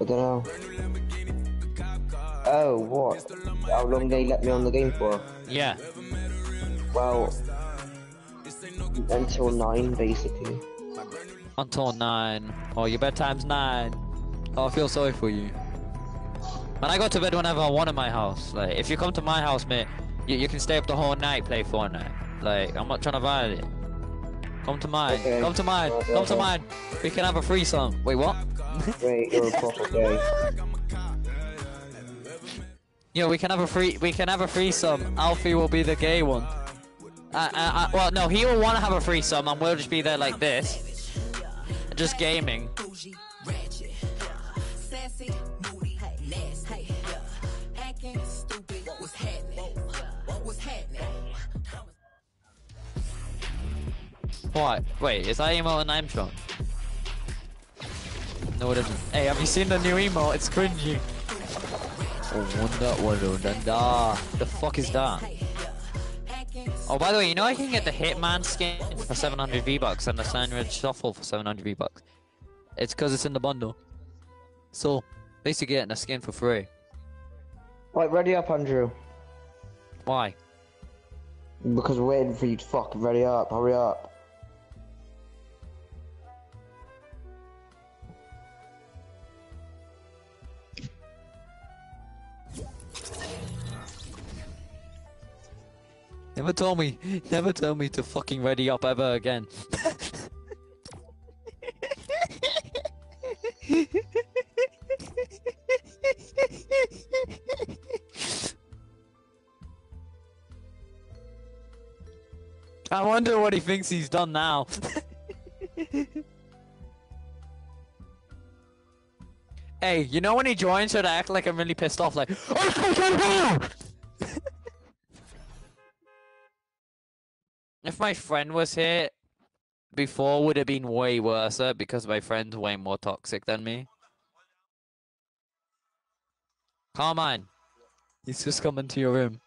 S1: I don't know. Oh, what? How long they let me on the game for?
S4: Yeah.
S1: Well, until nine, basically.
S4: Until nine. Oh, your bedtime's nine. Oh, I feel sorry for you. Man, I go to bed whenever I want in my house. Like, if you come to my house, mate, you, you can stay up the whole night play Fortnite. Like, I'm not trying to violate. Come to mine.
S1: Okay.
S4: Come to mine.
S1: Okay,
S4: Come to mine. We can have a free threesome. Wait, what?
S1: Wait, you're a proper gay.
S4: Yeah, we can have a free. We can have a threesome. Alfie will be the gay one. Uh, uh, uh, well, no, he will want to have a threesome, and we'll just be there like this, just gaming. Wait, is that emote an I'm strong? No, it isn't. Hey, have you seen the new emote? It's cringy. Oh, wonder, wonder, wonder. Ah, the fuck is that? Oh, by the way, you know I can get the Hitman skin for 700 V-Bucks and the Sandwich Shuffle for 700 V-Bucks. It's because it's in the bundle. So, basically getting a skin for free.
S1: Right, ready up, Andrew.
S4: Why?
S1: Because we're waiting for you to fucking ready up. Hurry up.
S4: Never told me, never told me to fucking ready up ever again. I wonder what he thinks he's done now. hey, you know when he joins, should I act like I'm really pissed off? Like, oh, If my friend was here before, would have been way worse because my friend's way more toxic than me. Carmine, he's just come into your room.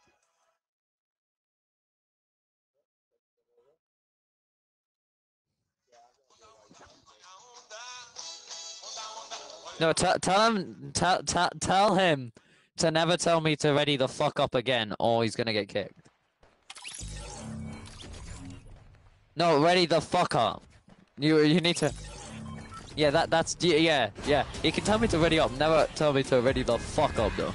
S4: No, tell tell him tell tell tell him to never tell me to ready the fuck up again, or he's gonna get kicked. No, ready the fuck up. You you need to. Yeah, that that's yeah yeah. You can tell me to ready up. Never tell me to ready the fuck up though.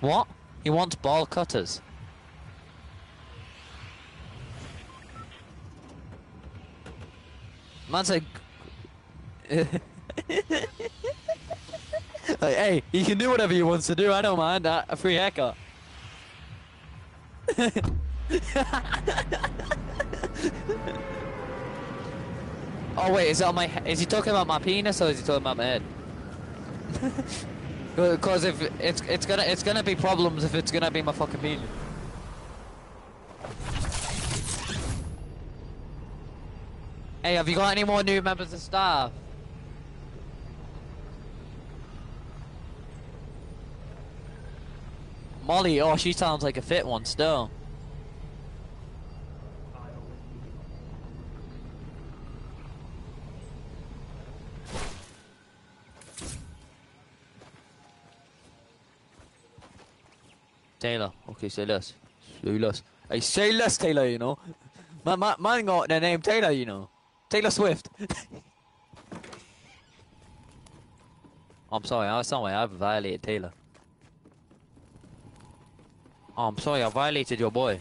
S4: what? He wants ball cutters. Man. like, hey, he can do whatever he wants to do. I don't mind. Uh, a free hacker. oh wait, is that on my? Is he talking about my penis or is he talking about my head? Because if it's it's gonna it's gonna be problems if it's gonna be my fucking penis. Hey, have you got any more new members of staff? Molly, oh, she sounds like a fit one still. Taylor, okay, say less. Say less. Hey, say less, Taylor, you know. My, man, man got the name Taylor, you know. Taylor Swift. I'm sorry, I'm sorry, I violated Taylor. Oh, I'm sorry, I violated your boy.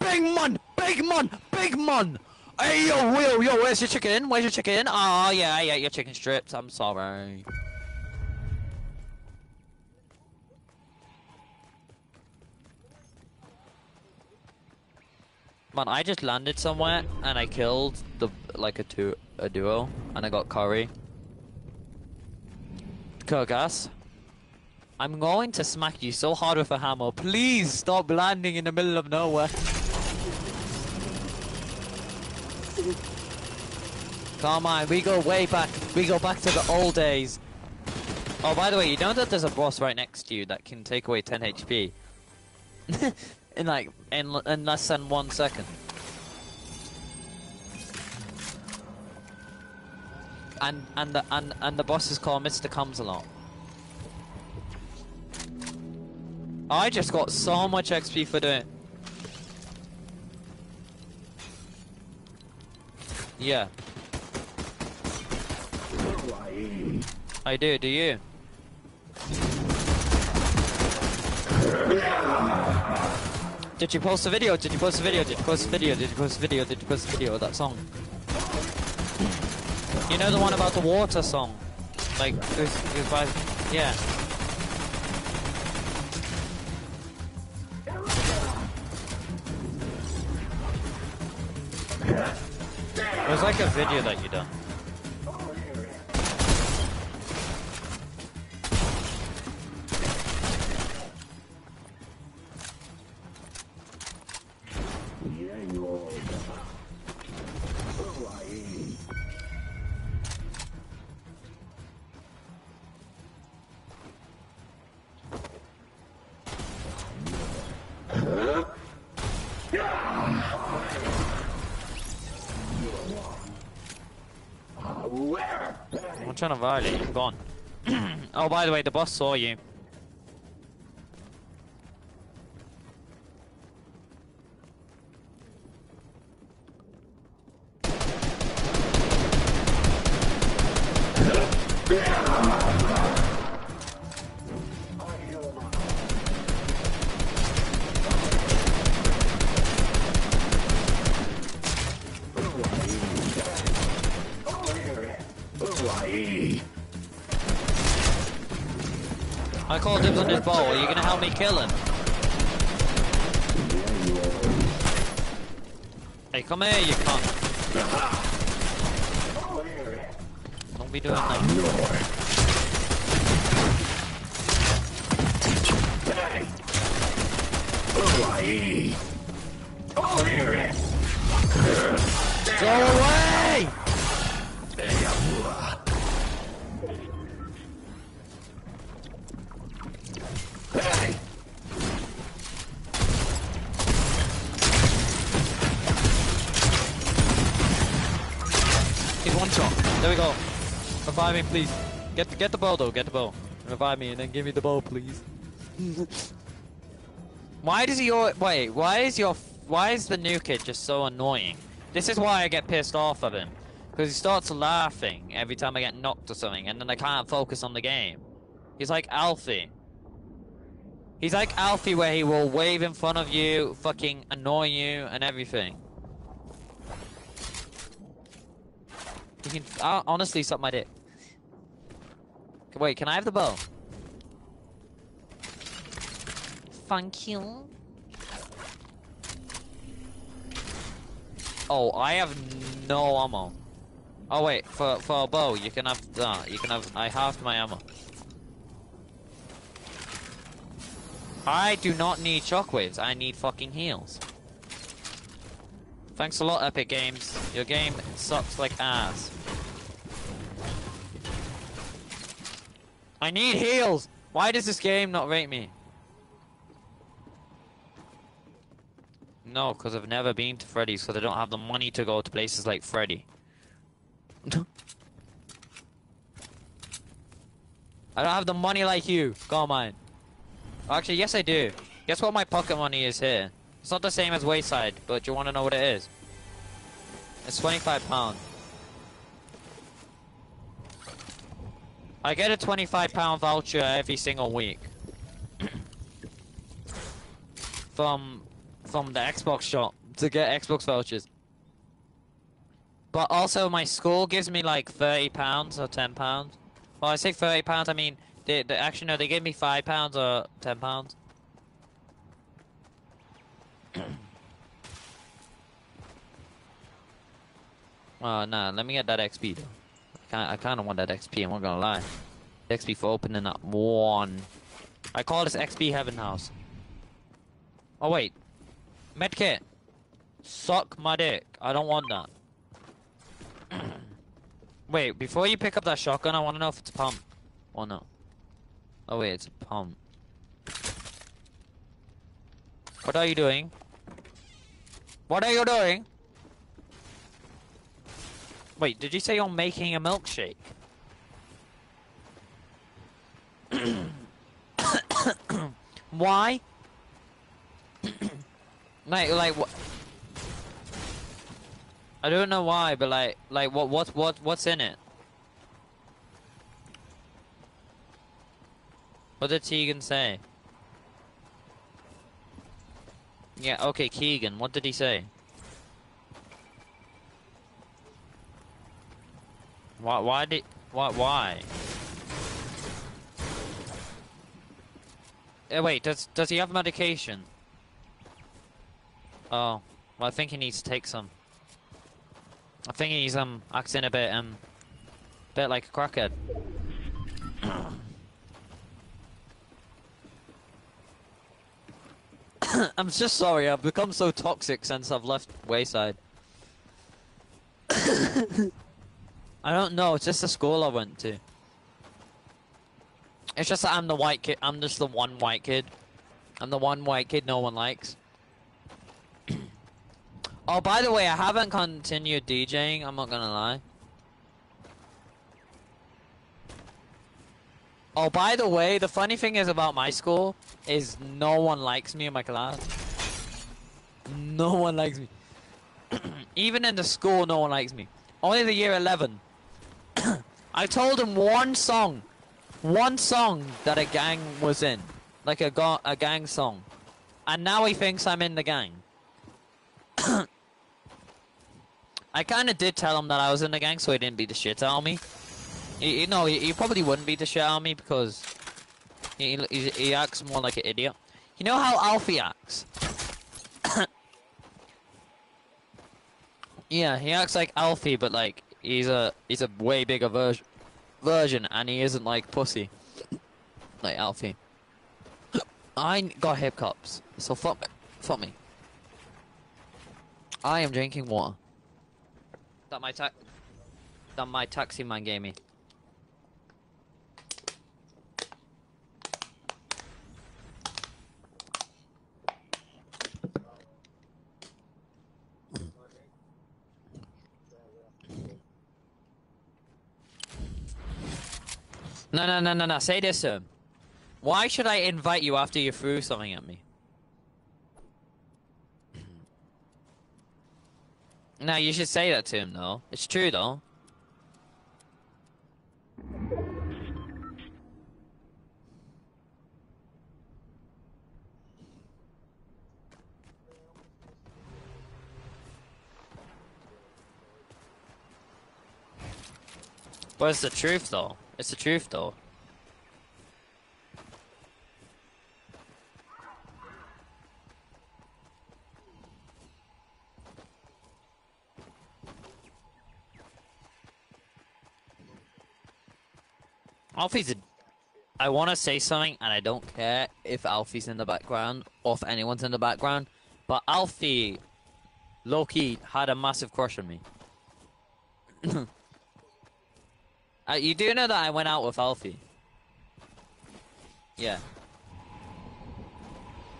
S4: Big man! Big man! Big man! Hey, yo, Will, yo, where's your chicken? Where's your chicken? Oh, yeah, yeah, your chicken strips. I'm sorry. Man, I just landed somewhere and I killed the like a two a duo and I got curry. Kurrgas, I'm going to smack you so hard with a hammer. Please stop landing in the middle of nowhere. Come on, we go way back. We go back to the old days. Oh, by the way, you know that there's a boss right next to you that can take away 10 HP? in like in, in less than one second. And and the and and the boss is called Mr. Comes a lot. I just got so much XP for doing. Yeah. I do. Do you? Did you post a video? Did you post a video? Did you post a video? Did you post a video? Did you post a video of that song? You know the one about the water song? Like, by, yeah. It was like a video that you done. Trying to violate you. Gone. oh, by the way, the boss saw you. Call dibs on his bow. Are you gonna help me kill him? Hey, come here, you cunt. Don't be doing that. Please. Get the, get the bow though. Get the bow. Revive me and then give me the bow, please. why does he your wait? Why is your why is the new kid just so annoying? This is why I get pissed off of him because he starts laughing every time I get knocked or something, and then I can't focus on the game. He's like Alfie. He's like Alfie, where he will wave in front of you, fucking annoy you, and everything. Can uh, honestly suck my dick. Wait, can I have the bow? Thank you. Oh, I have no ammo. Oh wait, for for a bow, you can have that. You can have. I halved my ammo. I do not need shockwaves. I need fucking heals. Thanks a lot, Epic Games. Your game sucks like ass. I need heals! Why does this game not rate me? No, because I've never been to Freddy's because I don't have the money to go to places like Freddy. I don't have the money like you. Go on. Actually, yes I do. Guess what my pocket money is here? It's not the same as Wayside, but you want to know what it is? It's 25 pound. I get a 25 pound voucher every single week. from from the Xbox shop to get Xbox vouchers. But also my school gives me like 30 pounds or 10 pounds. Well, I say 30 pounds, I mean, they, they actually no, they give me 5 pounds or 10 pounds. Oh, nah, let me get that XP though. I kind I kind of want that XP, I'm not gonna lie. XP for opening up one. I call this XP Heaven House. Oh, wait. Medkit. Suck my dick. I don't want that. wait, before you pick up that shotgun, I want to know if it's a pump. Or no. Oh, wait, it's a pump. What are you doing? What are you doing? Wait, did you say you're making a milkshake? Why? like, like what? I don't know why, but like, like what, what, what, what's in it? What did Tegan say? Yeah, okay, Keegan, what did he say? Why, why did, why, why? Eh, wait, does, does he have medication? Oh, well I think he needs to take some. I think he's, um, acting a bit, um, bit like a crackhead. I'm just sorry, I've become so toxic since I've left Wayside. I don't know, it's just the school I went to. It's just that I'm the white kid, I'm just the one white kid. I'm the one white kid no one likes. oh, by the way, I haven't continued DJing, I'm not gonna lie. Oh, by the way, the funny thing is about my school is no one likes me in my class. No one likes me. Even in the school, no one likes me. Only the year 11. I told him one song. One song that a gang was in. Like a, a gang song. And now he thinks I'm in the gang. I kind of did tell him that I was in the gang so he didn't beat the shit out of me. You, you know, he, he probably wouldn't beat the shit out of me because he, he, he acts more like an idiot. You know how Alfie acts? yeah, he acts like Alfie, but like he's a he's a way bigger version version, and he isn't like pussy like Alfie. I got hip hiccups, so fuck me, fuck me. I am drinking water. That my ta that my taxi man gave me. No, no, no, no, no. Say this him. Why should I invite you after you threw something at me? No, you should say that to him, though. It's true, though. It's the truth, though. It's the truth, though. Alfie's a... I want to say something, and I don't care if Alfie's in the background or if anyone's in the background, but Alfie Loki had a massive crush on me. uh, you do know that I went out with Alfie? Yeah.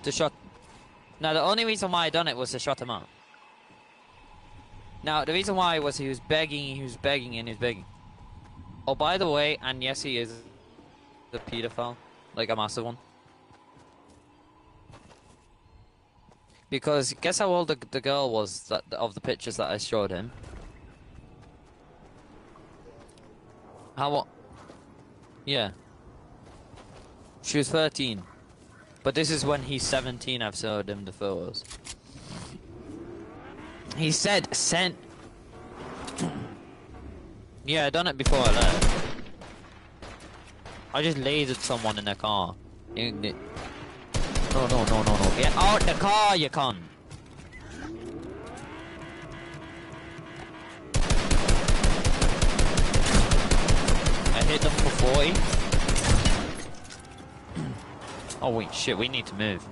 S4: To shut. Now the only reason why I done it was to shut him up. Now the reason why was he was begging, he was begging, and he was begging. Oh, by the way, and yes, he is a pedophile, like a massive one. Because guess how old the, the girl was that of the pictures that I showed him. How what? Yeah. She was 13. But this is when he's 17, I've showed him the photos. He said, sent... yeah, I done it before I left. I just lasered someone in their car. No, no, no, no, no. Get out the car, you cunt! 40. oh wait, shit, we need to move.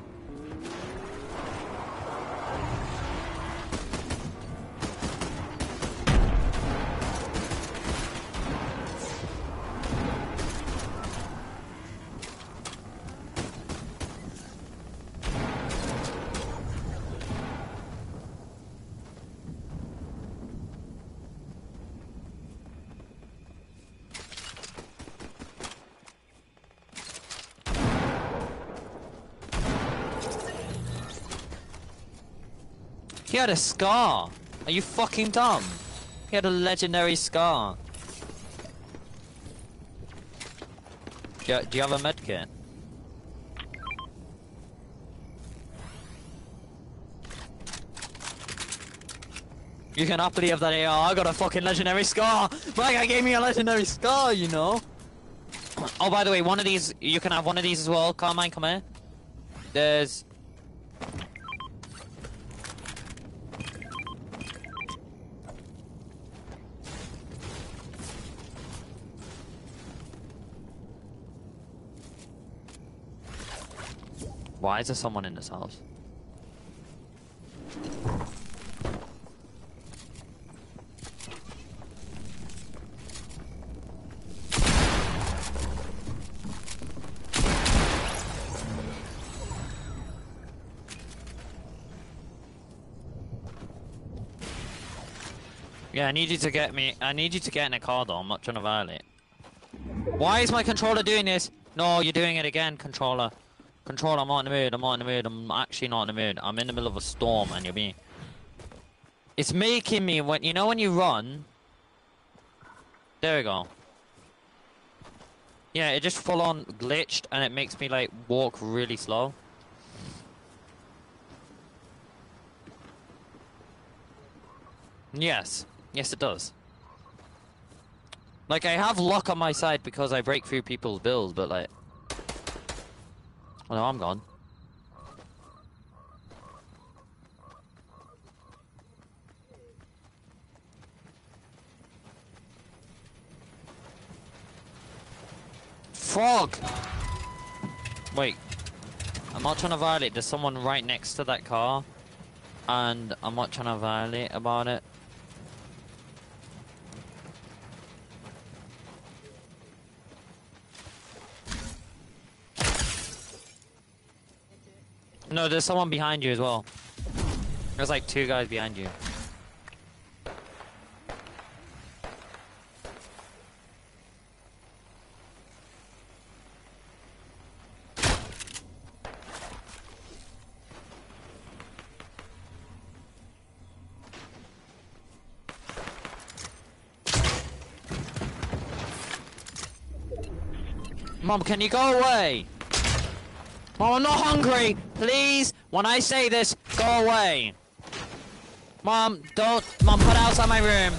S4: Had a scar! Are you fucking dumb? He had a legendary scar. Do you, do you have a medkit? You can happily have that AR, I got a fucking legendary scar! My guy gave me a legendary scar, you know? Oh, by the way, one of these, you can have one of these as well. Carmine, come here. There's... Why is there someone in this house? Yeah, I need you to get me. I need you to get in a car though. I'm not trying to violate. Why is my controller doing this? No, you're doing it again, controller. Controller, I'm not in the mood. I'm not in the mood. I'm actually not in the mood. I'm in the middle of a storm, and you're being. It's making me when you know when you run. There we go. Yeah, it just full on glitched, and it makes me like walk really slow. Yes. Yes, it does. Like, I have luck on my side because I break through people's bills, but like... Oh no, I'm gone. Frog! Wait. I'm not trying to violate. There's someone right next to that car. And I'm not trying to violate about it. No, there's someone behind you as well. There's like two guys behind you. Mom, can you go away? I'm not hungry. Please, when I say this, go away. Mom, don't. Mom, put outside my room.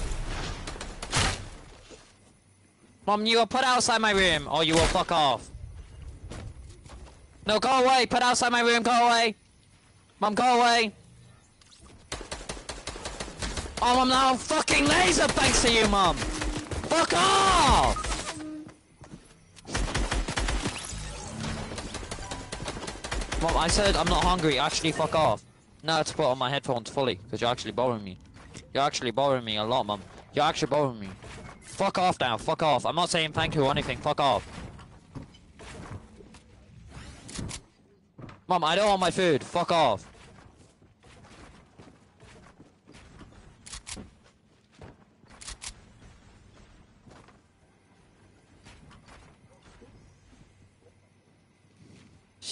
S4: Mom, you will put outside my room, or you will fuck off. No, go away. Put outside my room. Go away. Mom, go away. Oh, I'm now fucking laser thanks to you, Mom. Fuck off. Mom, I said I'm not hungry. Actually, fuck off. No, to put on my headphones fully, because you're actually bothering me. You're actually bothering me a lot, mum. You're actually bothering me. Fuck off now, fuck off. I'm not saying thank you or anything, fuck off. Mum, I don't want my food, fuck off.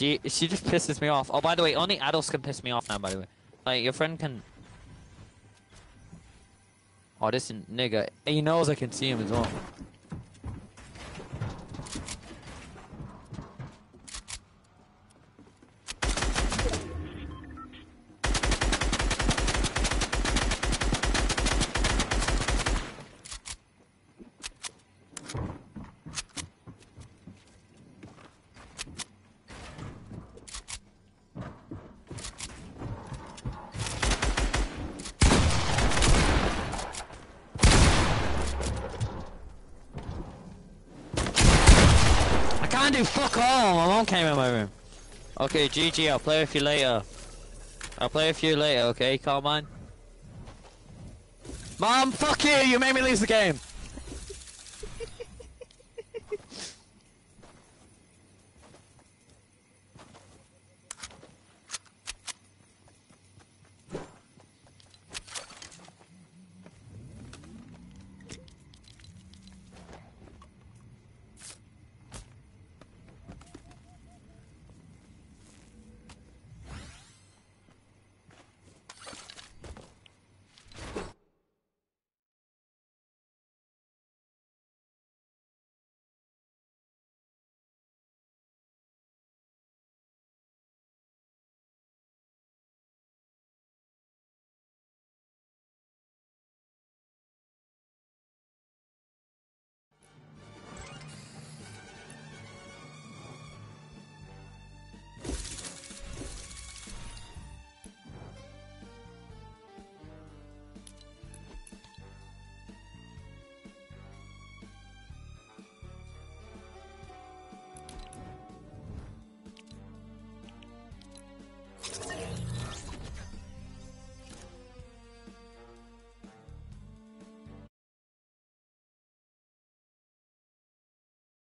S4: She she just pisses me off. Oh, by the way, only adults can piss me off now. By the way, like your friend can. Oh, this nigga. He knows I can see him as well. I can't do fuck all. My mom came in my room. Okay, GG. I'll play with you later. I'll play with you later. Okay, Carmine. Mom, fuck you. You made me lose the game.